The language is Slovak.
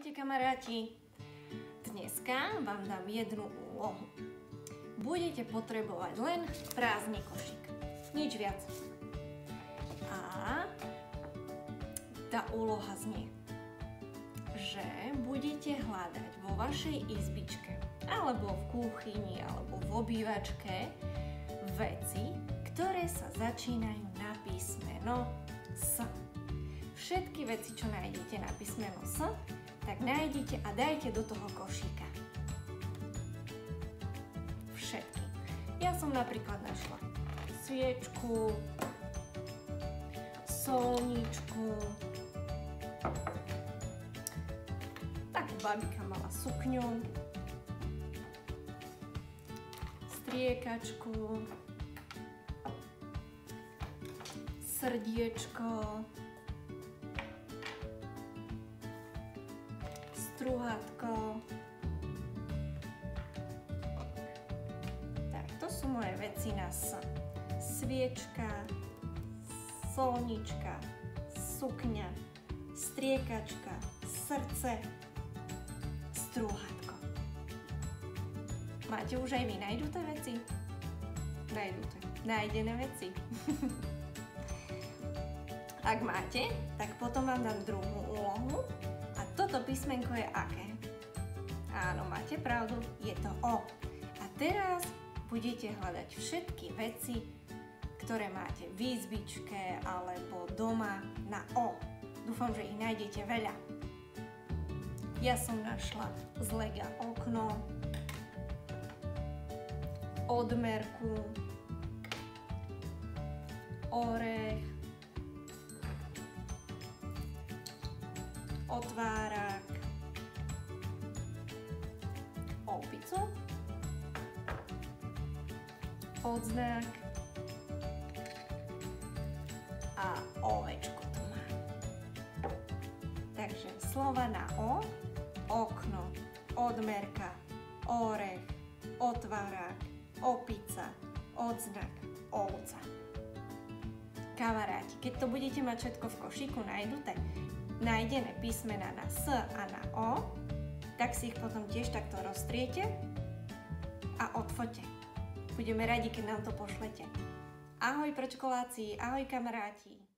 Ahojte kamaráti! Dneska vám dám jednu úlohu. Budete potrebovať len prázdny košík. Nič viac. A tá úloha znie, že budete hľadať vo vašej izbičke alebo v kuchyni alebo v obývačke veci, ktoré sa začínajú na písmeno S. Všetky veci, čo nájdete na písmeno S, tak nájdete a dajte do toho košíka. Všetky. Ja som napríklad našla sviečku, solničku, tak babika mala sukňu, striekačku, srdiečko, struhátko. Tak, to sú moje veci na S. Sviečka, solnička, sukňa, striekačka, srdce, strúhatko. Máte už aj vy najduté veci? Najduté. Nájdené veci. Ak máte, tak potom vám dám druhú úlohu toto písmenko je aké? Áno, máte pravdu, je to O. A teraz budete hľadať všetky veci, ktoré máte v izbičke alebo doma na O. Dúfam, že ich nájdete veľa. Ja som našla z Lega okno, odmerku, orech, otvárák, opicu, odznak a ovečku tu má. Takže slova na O, okno, odmerka, orech, otvárák, opica, odznak, ovca. Kamaráti, keď to budete mať všetko v košíku najduté, nájdené písmena na S a na O, tak si ich potom tiež takto roztriete a odfote. Budeme radi, keď nám to pošlete. Ahoj prečkoláci, ahoj kamaráti.